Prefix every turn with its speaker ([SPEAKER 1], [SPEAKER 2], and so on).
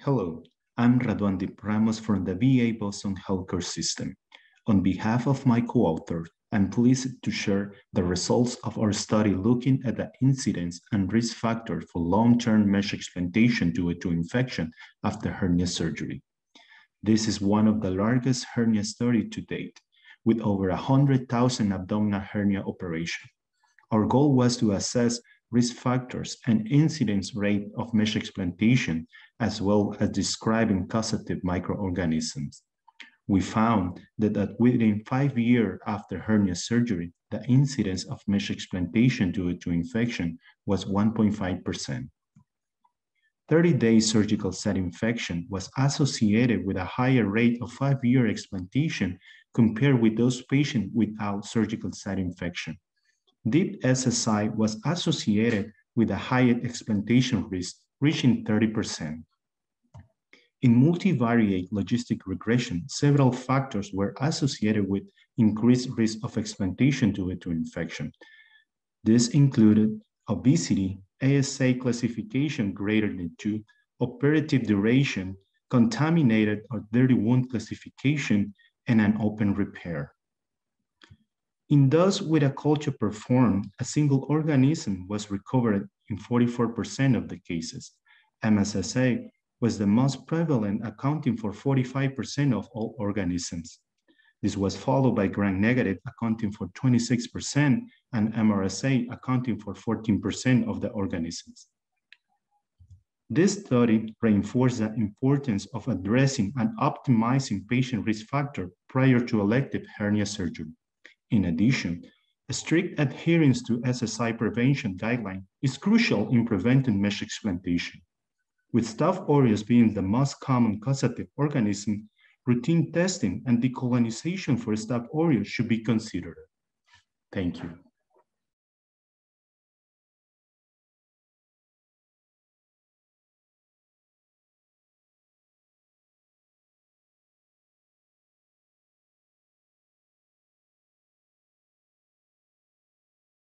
[SPEAKER 1] Hello, I'm Radwan Dipp Ramos from the VA Boston Healthcare System. On behalf of my co-author, I'm pleased to share the results of our study looking at the incidence and risk factor for long-term mesh explantation due to infection after hernia surgery. This is one of the largest hernia study to date, with over 100,000 abdominal hernia operation. Our goal was to assess risk factors and incidence rate of mesh explantation, as well as describing causative microorganisms. We found that, that within five years after hernia surgery, the incidence of mesh explantation due to infection was 1.5%. 30-day surgical site infection was associated with a higher rate of five-year explantation compared with those patients without surgical site infection. Deep SSI was associated with a higher explantation risk, reaching 30%. In multivariate logistic regression, several factors were associated with increased risk of explantation due to infection. This included obesity, ASA classification greater than two, operative duration, contaminated or dirty wound classification, and an open repair. In those with a culture performed, a single organism was recovered in 44% of the cases. MSSA was the most prevalent, accounting for 45% of all organisms. This was followed by gram-negative, accounting for 26%, and MRSA, accounting for 14% of the organisms. This study reinforced the importance of addressing and optimizing patient risk factor prior to elective hernia surgery. In addition, a strict adherence to SSI prevention guideline is crucial in preventing mesh explantation. With Staph aureus being the most common causative organism, routine testing and decolonization for Staph aureus should be considered. Thank you.